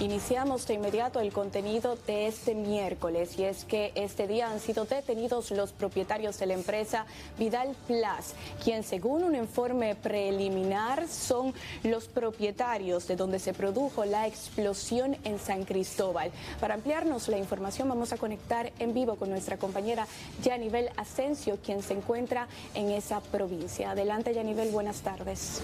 Iniciamos de inmediato el contenido de este miércoles y es que este día han sido detenidos los propietarios de la empresa Vidal Plus, quien según un informe preliminar son los propietarios de donde se produjo la explosión en San Cristóbal. Para ampliarnos la información vamos a conectar en vivo con nuestra compañera Yanivel Asensio, quien se encuentra en esa provincia. Adelante Yanivel, buenas tardes.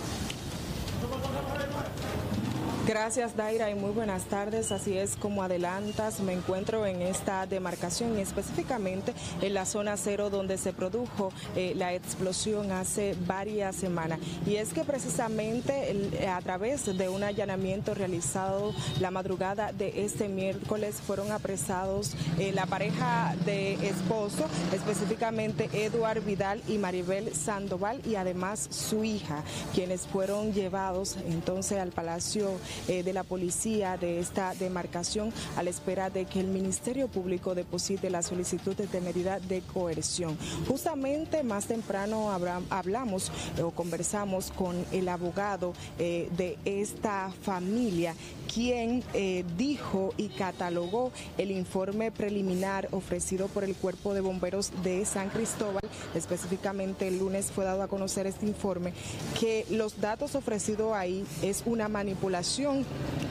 Gracias Daira y muy buenas tardes. Así es como adelantas, me encuentro en esta demarcación y específicamente en la zona cero donde se produjo eh, la explosión hace varias semanas. Y es que precisamente a través de un allanamiento realizado la madrugada de este miércoles fueron apresados eh, la pareja de esposo, específicamente Eduard Vidal y Maribel Sandoval y además su hija, quienes fueron llevados entonces al Palacio eh, de la policía de esta demarcación a la espera de que el Ministerio Público deposite la solicitud de medida de coerción. Justamente más temprano hablamos o conversamos con el abogado eh, de esta familia, quien eh, dijo y catalogó el informe preliminar ofrecido por el Cuerpo de Bomberos de San Cristóbal. Específicamente el lunes fue dado a conocer este informe que los datos ofrecidos ahí es una manipulación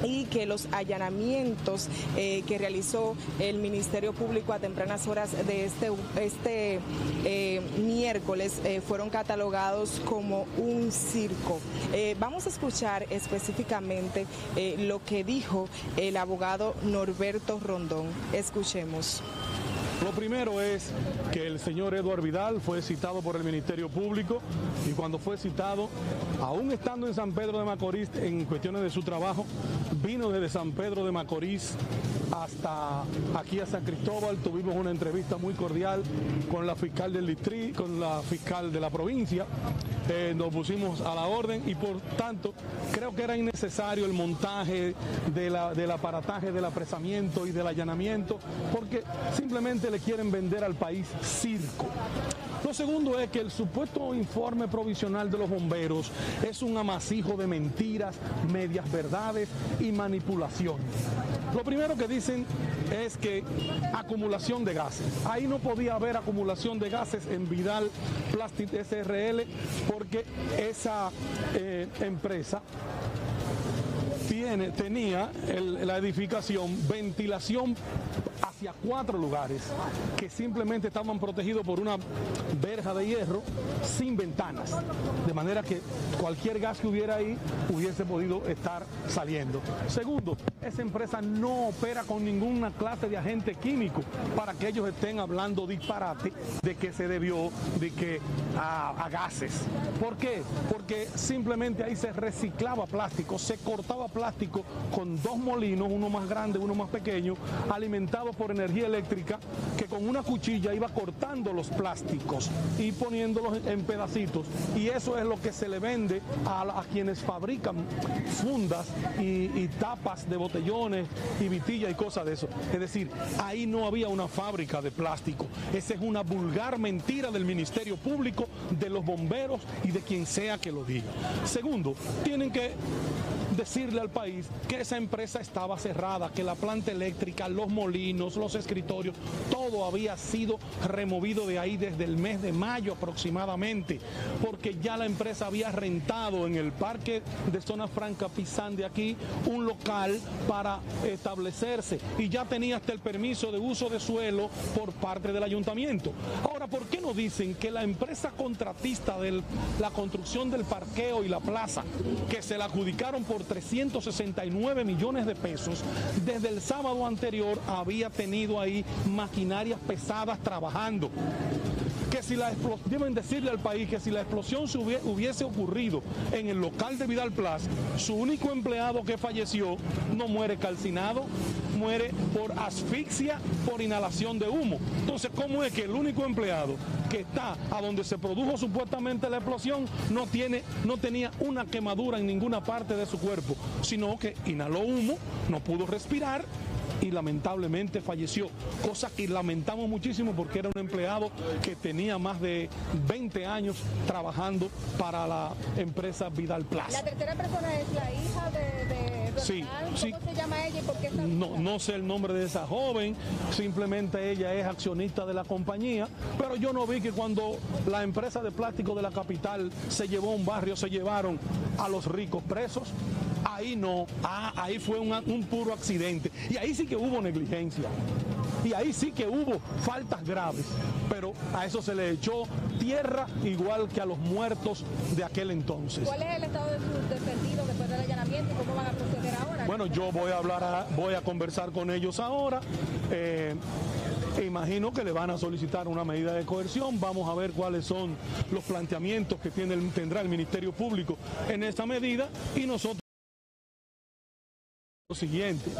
y que los allanamientos eh, que realizó el Ministerio Público a tempranas horas de este, este eh, miércoles eh, fueron catalogados como un circo. vamos a escuchar específicamente lo que dijo el abogado Norberto Rondón. Escuchemos. Lo primero es que el señor Eduard Vidal fue citado por el Ministerio Público y cuando fue citado, aún estando en San Pedro de Macorís en cuestiones de su trabajo, vino desde San Pedro de Macorís hasta aquí a San Cristóbal. Tuvimos una entrevista muy cordial con la fiscal del distrito, con la fiscal de la provincia. Eh, nos pusimos a la orden y por tanto creo que era innecesario el montaje del aparataje del apresamiento y del allanamiento porque simplemente le quieren vender al país circo. Lo segundo es que el supuesto informe provisional de los bomberos es un amasijo de mentiras, medias verdades y manipulaciones. Lo primero que dicen es que acumulación de gases. Ahí no podía haber acumulación de gases en Vidal Plastic SRL porque esa eh, empresa tiene, tenía la edificación ventilación hacia cuatro lugares que simplemente estaban protegidos por una verja de hierro sin ventanas, de manera que cualquier gas que hubiera ahí hubiese podido estar saliendo. Segundo, esa empresa no opera con ninguna clase de agente químico para que ellos estén hablando disparate de que se debió de que a, gases. ¿Por qué? Porque simplemente ahí se reciclaba plástico, se cortaba plástico con dos molinos, uno más grande, uno más pequeño, alimentados por energía eléctrica que con una cuchilla iba cortando los plásticos y poniéndolos en pedacitos. Y eso es lo que se le vende a, quienes fabrican fundas y, tapas de botellones y vitilla y cosas de eso. Es decir, ahí no había una fábrica de plástico. Esa es una vulgar mentira del Ministerio Público, de los bomberos y de quien sea que lo diga. Segundo, tienen que decirle al país que esa empresa estaba cerrada, que la planta eléctrica, los molinos, los escritorios, todo había sido removido de ahí desde el mes de mayo aproximadamente, porque ya la empresa había rentado en el parque de Zona Franca Pizán de aquí un local para establecerse y ya tenía hasta el permiso de uso de suelo por parte del ayuntamiento. Ahora, ¿por qué no dicen que la empresa contratista de la construcción del parqueo y la plaza, que se la adjudicaron por 369 millones de pesos, desde el sábado anterior había tenido ahí maquinarias pesadas trabajando que si la explosión, deben decirle al país que si la explosión se hubiese ocurrido en el local de Vidal Plus, su único empleado que falleció no muere calcinado, muere por asfixia por inhalación de humo. Entonces, ¿cómo es que el único empleado que está a donde se produjo supuestamente la explosión no, tiene, no tenía una quemadura en ninguna parte de su cuerpo, sino que inhaló humo, no pudo respirar y lamentablemente falleció, cosa que lamentamos muchísimo porque era un empleado que tenía más de 20 años trabajando para la empresa Vidal Plus. La tercera persona es la hija de Sí, ¿Cómo sí. se llama ella y por qué está No, no sé el nombre de esa joven, simplemente ella es accionista de la compañía, pero yo no vi que cuando la empresa de plástico de la capital se llevó a un barrio, se llevaron a los ricos presos. Ahí no, ah, ahí fue un, un puro accidente. Y ahí sí que hubo negligencia. Y ahí sí que hubo faltas graves, pero a eso se le echó tierra igual que a los muertos de aquel entonces. ¿Cuál es el estado de sus defendidos después del allanamiento y cómo van a proceder ahora? Bueno, yo voy a hablar, a- voy a conversar con ellos ahora. Eh, imagino que le van a solicitar una medida de coerción. Vamos a ver cuáles son los planteamientos que tiene tendrá el Ministerio Público en esta medida y nosotros. Lo siguiente,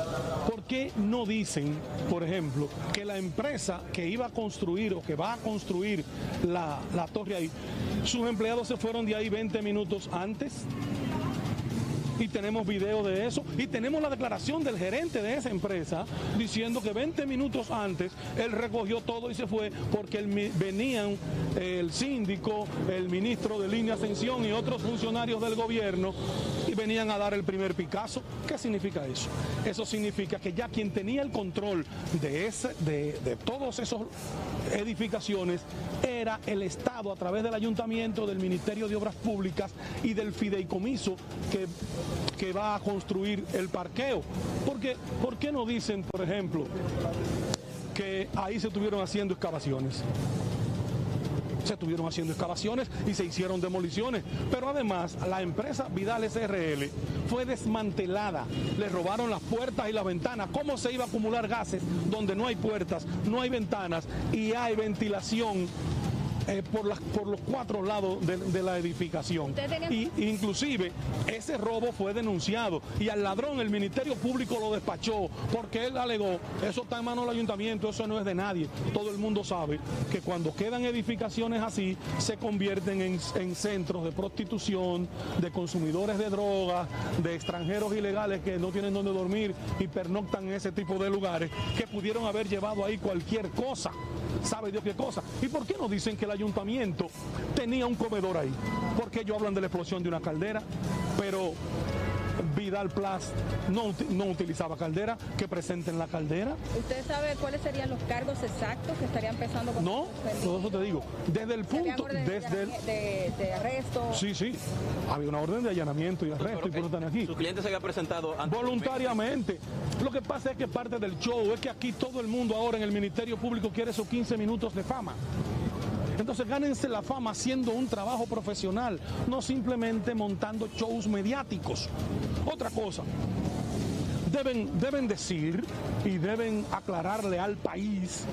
¿por qué no dicen, por ejemplo, que la empresa que iba a construir o que va a construir la, la torre ahí, sus empleados se fueron de ahí 20 minutos antes? Y tenemos video de eso y tenemos la declaración del gerente de esa empresa diciendo que 20 minutos antes él recogió todo y se fue porque venían el síndico, el ministro de línea ascensión y otros funcionarios del gobierno y venían a dar el primer Picasso. ¿Qué significa eso? Eso significa que ya quien tenía el control de, ese, de, de todos esos edificaciones era el Estado a través del ayuntamiento, del Ministerio de Obras Públicas y del fideicomiso que, que va a construir el parqueo. Porque, ¿Por qué no dicen, por ejemplo, que ahí se estuvieron haciendo excavaciones? se estuvieron haciendo excavaciones y se hicieron demoliciones. Pero además, la empresa Vidal SRL fue desmantelada. Le robaron las puertas y las ventanas. ¿Cómo se iba a acumular gases donde no hay puertas, no hay ventanas y hay ventilación? Eh, por, las, por los cuatro lados de, de la edificación. Y inclusive ese robo fue denunciado y al ladrón el Ministerio Público lo despachó porque él alegó, eso está en manos del ayuntamiento, eso no es de nadie. Todo el mundo sabe que cuando quedan edificaciones así se convierten en, en centros de prostitución, de consumidores de drogas, de extranjeros ilegales que no tienen donde dormir y pernoctan en ese tipo de lugares que pudieron haber llevado ahí cualquier cosa. ¿Sabe Dios qué cosa? ¿Y por qué no dicen que el ayuntamiento tenía un comedor ahí? Porque ellos hablan de la explosión de una caldera, pero Vidal Plus no, no utilizaba caldera, que presenten la caldera. ¿Usted sabe cuáles serían los cargos exactos que estarían empezando con No, todo eso te digo. Desde el ¿Serían punto, desde el... de, de arresto? Sí, sí, había una orden de allanamiento y arresto y por eso están aquí. Su cliente se había presentado ante Voluntariamente. Lo que pasa es que parte del show es que aquí todo el mundo ahora en el Ministerio Público quiere esos 15 minutos de fama. Entonces gánense la fama haciendo un trabajo profesional, no simplemente montando shows mediáticos. Otra cosa, deben, deben decir y deben aclararle al país,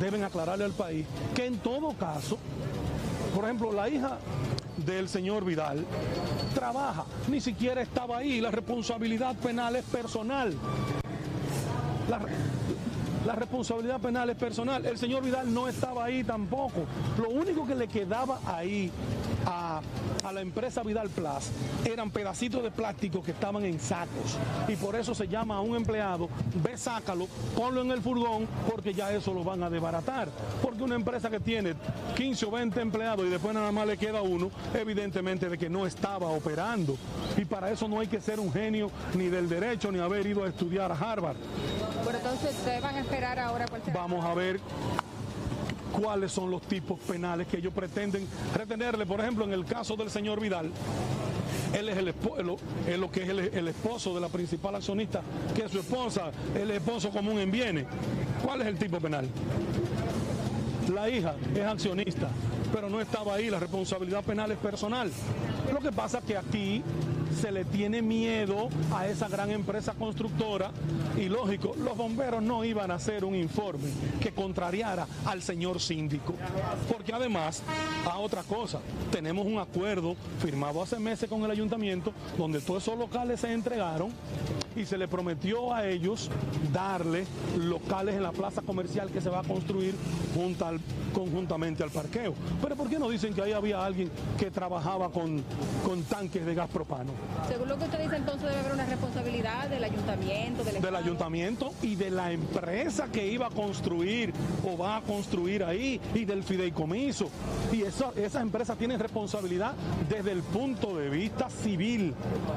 deben aclararle al país que en todo caso, por ejemplo, la hija del señor Vidal trabaja, ni siquiera estaba ahí, la responsabilidad penal es personal. La responsabilidad penal es personal. El señor Vidal no estaba ahí tampoco. Lo único que le quedaba ahí a, a la empresa Vidal Plus eran pedacitos de plástico que estaban en sacos. Y por eso se llama a un empleado, ve, sácalo, ponlo en el furgón, porque ya eso lo van a desbaratar. Porque una empresa que tiene 15 o 20 empleados y después nada más le queda uno, evidentemente de que no estaba operando. Y para eso no hay que ser un genio ni del derecho ni haber ido a estudiar a Harvard. Vamos a ver cuáles son los tipos penales que ellos pretenden retenerle. Por ejemplo, en el caso del señor Vidal, él es, el lo, es lo que es el, el esposo de la principal accionista, que es su esposa, el esposo común en bienes. ¿Cuál es el tipo penal? La hija es accionista, pero no estaba ahí, la responsabilidad penal es personal. Lo que pasa es que aquí se le tiene miedo a esa gran empresa constructora y lógico, los bomberos no iban a hacer un informe que contrariara al señor síndico. Porque además, a otra cosa, tenemos un acuerdo firmado hace meses con el ayuntamiento donde todos esos locales se entregaron y se le prometió a ellos darle locales en la plaza comercial que se va a construir conjuntamente al parqueo. Pero ¿por qué no dicen que ahí había alguien que trabajaba con, con tanques de gas propano? Según lo que usted dice, entonces debe haber una responsabilidad del ayuntamiento, del, del ayuntamiento y de la empresa que iba a construir o va a construir ahí y del fideicomiso. Y eso, esas empresas tienen responsabilidad desde el punto de vista civil,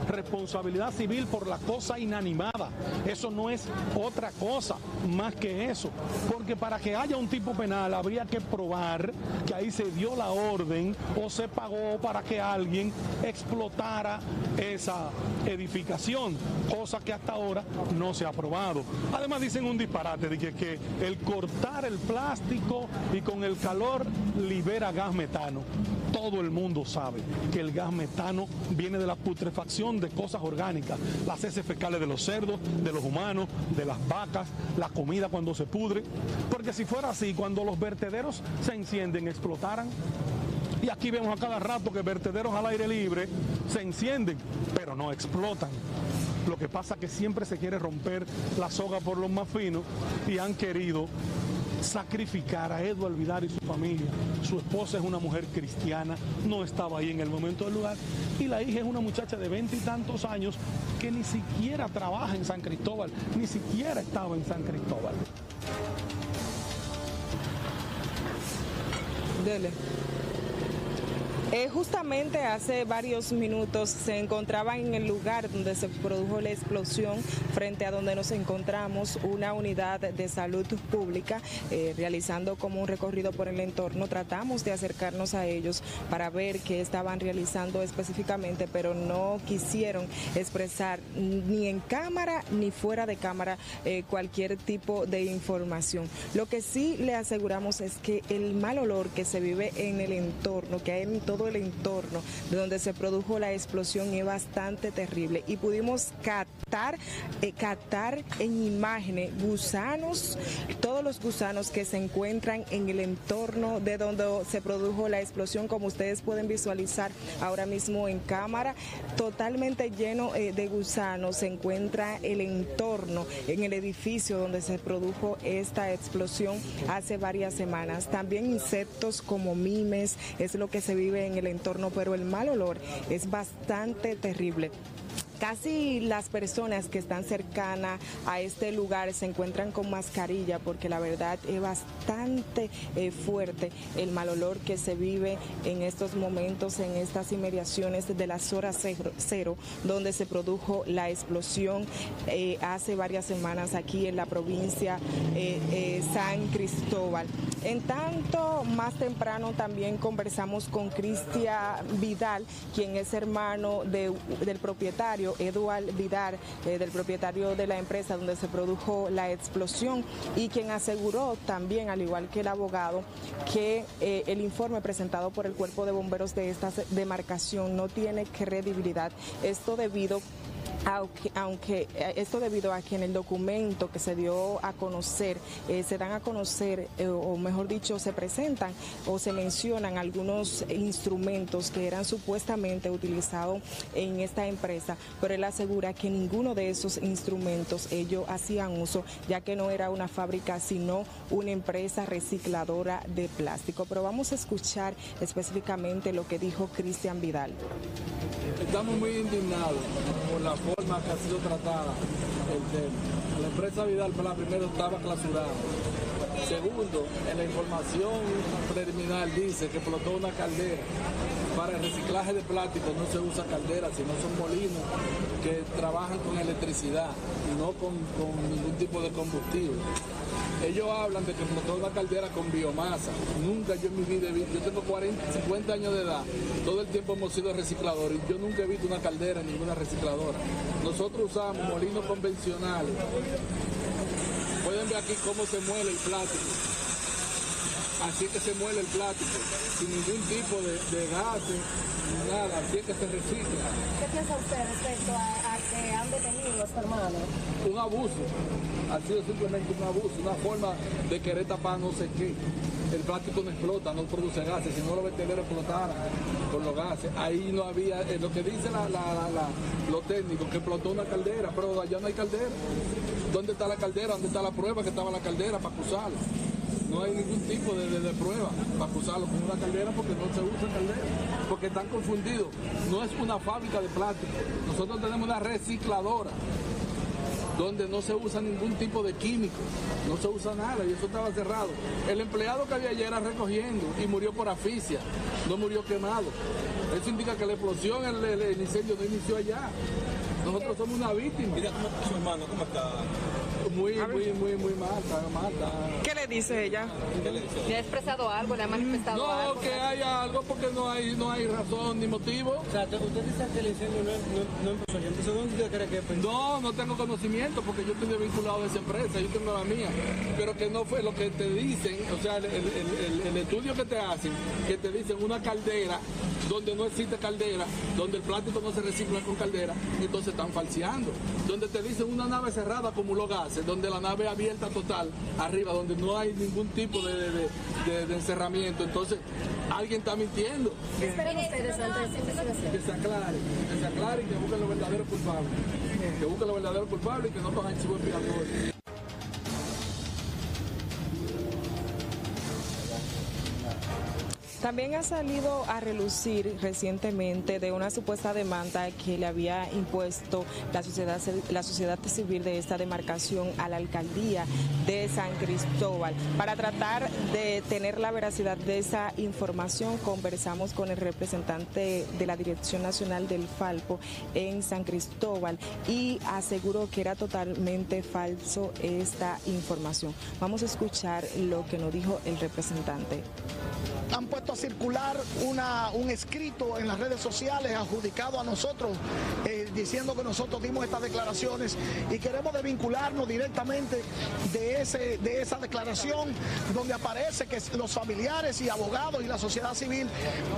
responsabilidad civil por la cosa inanimada. Eso no es otra cosa más que eso, porque para que haya un tipo penal habría que probar que ahí se dio la orden o se pagó para que alguien explotara esa edificación, cosa que hasta ahora no se ha aprobado. Además dicen un disparate de que, que el cortar el plástico y con el calor libera gas metano. Todo el mundo sabe que el gas metano viene de la putrefacción de cosas orgánicas, las heces de los cerdos, de los humanos, de las vacas, la comida cuando se pudre. Porque si fuera así, cuando los vertederos se encienden, explotaran. Y aquí vemos a cada rato que vertederos al aire libre se encienden, pero no explotan. Lo que pasa es que siempre se quiere romper la soga por los más finos y han querido sacrificar a Eduardo Vidal y su familia. Su esposa es una mujer cristiana, no estaba ahí en el momento del lugar. Y la hija es una muchacha de veinte y tantos años que ni siquiera trabaja en San Cristóbal, ni siquiera estaba en San Cristóbal. Dele. Eh, justamente hace varios minutos se encontraba en el lugar donde se produjo la explosión, frente a donde nos encontramos una unidad de salud pública eh, realizando como un recorrido por el entorno. Tratamos de acercarnos a ellos para ver qué estaban realizando específicamente, pero no quisieron expresar ni en cámara ni fuera de cámara eh, cualquier tipo de información. Lo que sí le aseguramos es que el mal olor que se vive en el entorno, que hay en todo el entorno de donde se produjo la explosión es bastante terrible y pudimos captar, eh, captar en imágenes gusanos, todos los gusanos que se encuentran en el entorno de donde se produjo la explosión, como ustedes pueden visualizar ahora mismo en cámara, totalmente lleno eh, de gusanos se encuentra el entorno en el edificio donde se produjo esta explosión hace varias semanas. También insectos como mimes es lo que se vive en el entorno, pero el mal olor es bastante terrible. Casi las personas que están cercanas a este lugar se encuentran con mascarilla porque la verdad es bastante eh, fuerte el mal olor que se vive en estos momentos, en estas inmediaciones de las horas cero, donde se produjo la explosión eh, hace varias semanas aquí en la provincia eh, San Cristóbal. En tanto, más temprano también conversamos con Cristian Vidal, quien es hermano del propietario Eduard Vidar, eh, del propietario de la empresa donde se produjo la explosión, y quien aseguró también, al igual que el abogado, que eh, el informe presentado por el cuerpo de bomberos de esta demarcación no tiene credibilidad. Esto debido aunque, eh, esto debido a que en el documento que se dio a conocer, eh, se dan a conocer, eh, o mejor dicho, se presentan o se mencionan algunos instrumentos que eran supuestamente utilizados en esta empresa, pero él asegura que ninguno de esos instrumentos ellos hacían uso, ya que no era una fábrica, sino una empresa recicladora de plástico. Pero vamos a escuchar específicamente lo que dijo Cristian Vidal. Estamos muy indignados por la forma que ha sido tratada el tema. La empresa Vidal, para la primera, estaba clausurada. Segundo, en la información preliminar dice que explotó una caldera. Para el reciclaje de plástico no se usa caldera, sino son molinos que trabajan con electricidad y no con, ningún tipo de combustible. Ellos hablan de que explotó una caldera con biomasa. Nunca yo en mi vida he visto, yo tengo 40, 50 años de edad, todo el tiempo hemos sido recicladores yo nunca he visto una caldera ninguna recicladora. Nosotros usamos molinos convencionales. Pueden ver aquí cómo se muele el plástico. Así que se muele el plástico, sin ningún tipo de, gases, nada, así que se recicla. ¿Qué piensa usted respecto a, que que han detenido a su hermano? Un abuso, ha sido simplemente un abuso, una forma de querer tapar no sé qué. El plástico no explota, no produce gases, si no los vertederos explotaran con los gases. Ahí no había, eh, lo que dice la, la, la, la, los técnicos, que explotó una caldera, pero allá no hay caldera. ¿Dónde está la caldera? ¿Dónde está la prueba que estaba la caldera para acusarlo? No hay ningún tipo de, prueba para acusarlo con una caldera porque no se usa caldera, porque están confundidos. No es una fábrica de plástico. Nosotros tenemos una recicladora donde no se usa ningún tipo de químico, no se usa nada y eso estaba cerrado. El empleado que había allá era recogiendo y murió por asfixia, no murió quemado. Eso indica que la explosión, el, el, el incendio no inició allá. Nosotros somos una víctima. Mira, ¿cómo está su hermano? ¿Cómo está? Muy, muy, muy, muy mal, está mal. Está... ¿Qué le dice ella? ¿Qué le dice? ¿Le ha expresado algo? ¿Le ha manifestado No, algo? que haya algo porque no hay, no hay razón ni motivo. O sea, usted dice que el incendio no, no, no empezó allá. Entonces, ¿dónde usted cree que empezó? No, no tengo conocimiento porque yo estoy vinculado a esa empresa, yo tengo la mía. Pero que no fue lo que te dicen, o sea, el, el- el- el estudio que te hacen, que te dicen una caldera donde no existe caldera, donde el plástico no se recicla con caldera, entonces están falseando. Donde te dicen una nave cerrada acumuló gases, donde la nave abierta total, arriba, donde no hay ningún tipo de, de- de- de encerramiento, entonces alguien está mintiendo. ¿Qué esperan ustedes ante esta investigación? Que se aclare, que se aclare y que busquen los verdaderos culpables. Que busquen los verdaderos culpables y que no cojan chivo expiatorio. También ha salido a relucir recientemente de una supuesta demanda que le había impuesto la sociedad, la sociedad civil de esta demarcación a la alcaldía de San Cristóbal. Para tratar de tener la veracidad de esa información, conversamos con el representante de la Dirección Nacional del Falpo en San Cristóbal y aseguró que era totalmente falso esta información. Vamos a escuchar lo que nos dijo el representante a circular una, un escrito en las redes sociales adjudicado a nosotros, eh, diciendo que nosotros dimos estas declaraciones y queremos desvincularnos directamente de, ese, de esa declaración donde aparece que los familiares y abogados y la sociedad civil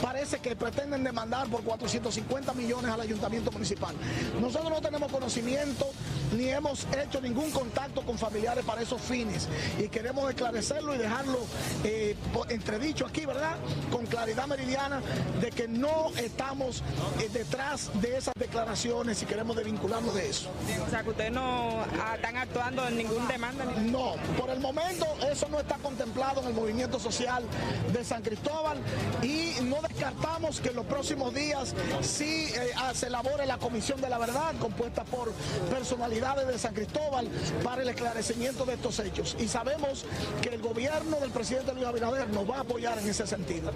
parece que pretenden demandar por 450 millones al ayuntamiento municipal. Nosotros no tenemos conocimiento ni hemos hecho ningún contacto con familiares para esos fines y queremos esclarecerlo y dejarlo eh, entredicho aquí, ¿verdad? Con claridad meridiana de que no estamos eh, detrás de esas declaraciones y queremos desvincularnos de eso. O sea, que ustedes no ah, están actuando en ninguna demanda. Ni... No, por el momento eso no está contemplado en el movimiento social de San Cristóbal y no descartamos que en los próximos días sí eh, se elabore la Comisión de la Verdad compuesta por personalidades de San Cristóbal para el esclarecimiento de estos hechos. Y sabemos que el gobierno del presidente Luis Abinader nos va a apoyar en ese sentido.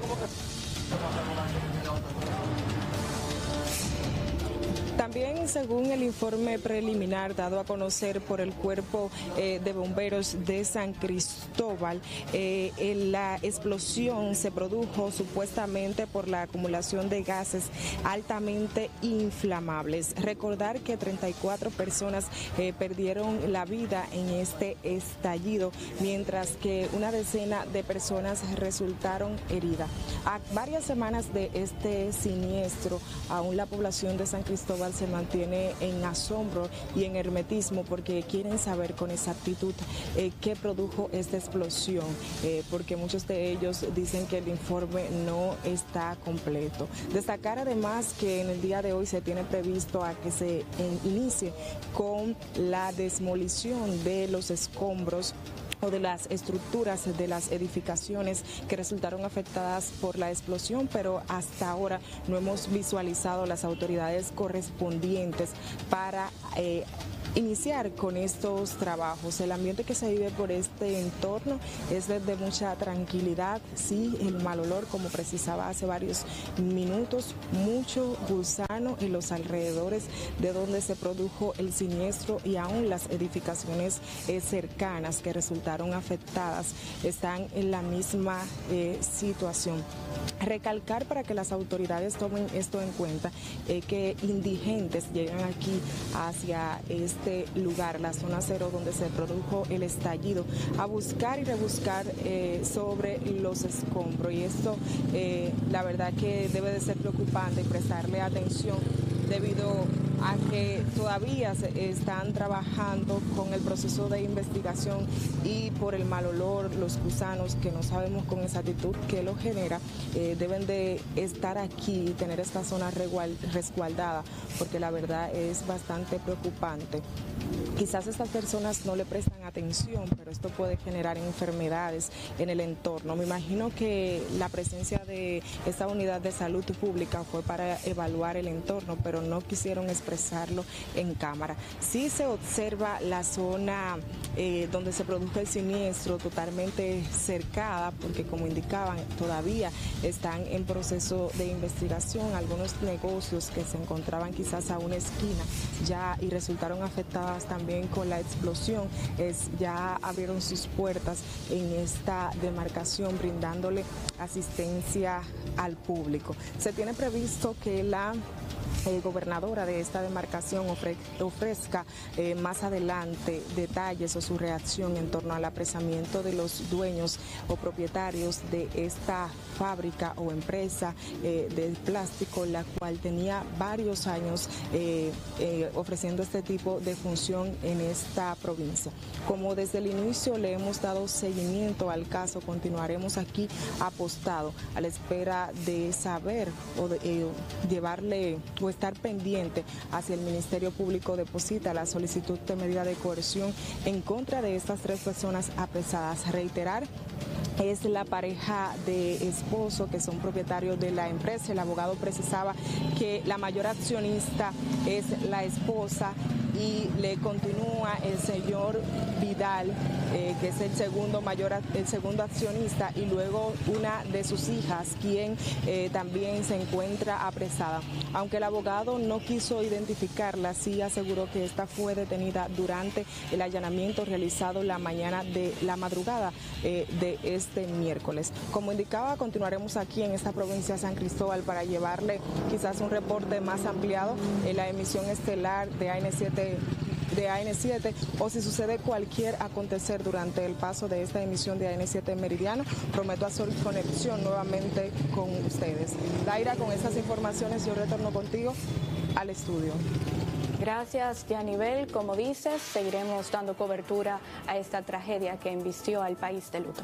También, según el informe preliminar dado a conocer por el Cuerpo eh, de Bomberos de San Cristóbal, eh, la explosión se produjo supuestamente por la acumulación de gases altamente inflamables. Recordar que 34 personas eh, perdieron la vida en este estallido, mientras que una decena de personas resultaron heridas. A varias semanas de este siniestro, aún la población de San Cristóbal se mantiene en asombro y en hermetismo porque quieren saber con exactitud eh, qué produjo esta explosión, eh, porque muchos de ellos dicen que el informe no está completo. Destacar además que en el día de hoy se tiene previsto a que se inicie con la desmolición de los escombros o de las estructuras de las edificaciones que resultaron afectadas por la explosión, pero hasta ahora no hemos visualizado las autoridades correspondientes para eh, iniciar con estos trabajos. El ambiente que se vive por este entorno es de, mucha tranquilidad, sí, el mal olor, como precisaba hace varios minutos, mucho gusano en los alrededores de donde se produjo el siniestro y aún las edificaciones eh, cercanas que resultaron afectadas están en la misma eh, situación. Recalcar para que las autoridades tomen esto en cuenta eh, que indigentes llegan aquí hacia este lugar, la zona cero donde se produjo el estallido, a buscar y rebuscar eh, sobre los escombros. Y esto, eh, la verdad que debe de ser preocupante y prestarle atención debido a que todavía se están trabajando con el proceso de investigación y por el mal olor, los gusanos que no sabemos con exactitud qué lo genera, eh, deben de estar aquí y tener esta zona resguardada, porque la verdad es bastante preocupante. Quizás estas personas no le prestan atención, pero esto puede generar enfermedades en el entorno. Me imagino que la presencia de esta unidad de salud pública fue para evaluar el entorno, pero no quisieron expresarlo en cámara. Sí se observa la zona eh, donde se produjo el siniestro totalmente cercada, porque como indicaban, todavía están en proceso de investigación algunos negocios que se encontraban quizás a una esquina ya y resultaron afectadas también con la explosión, es, ya abrieron sus puertas en esta demarcación brindándole asistencia al público. Se tiene previsto que la eh, gobernadora de esta demarcación ofrezca eh, más adelante detalles o su reacción en torno al apresamiento de los dueños o propietarios de esta fábrica o empresa eh, de plástico, la cual tenía varios años ofreciendo este tipo de función en esta provincia. Como desde el inicio le hemos dado seguimiento al caso, continuaremos aquí apostado a la espera de saber o de llevarle estar pendiente hacia el Ministerio Público deposita la solicitud de medida de coerción en contra de estas tres personas apresadas. Reiterar es la pareja de esposo que son propietarios de la empresa. El abogado precisaba que la mayor accionista es la esposa y le continúa el señor Vidal, eh, que es el segundo mayor, el segundo accionista, y luego una de sus hijas, quien eh, también se encuentra apresada. Aunque el abogado no quiso identificarla, sí aseguró que esta fue detenida durante el allanamiento realizado la mañana de la madrugada eh, de este miércoles. Como indicaba, continuaremos aquí en esta provincia de San Cristóbal para llevarle quizás un reporte más ampliado en la emisión estelar de AN7 de AN7 o si sucede cualquier acontecer durante el paso de esta emisión de AN7 Meridiano, prometo hacer conexión nuevamente con ustedes. Daira, con estas informaciones yo retorno contigo al estudio. Gracias, Yanivel. Como dices, seguiremos dando cobertura a esta tragedia que embistió al país de luto.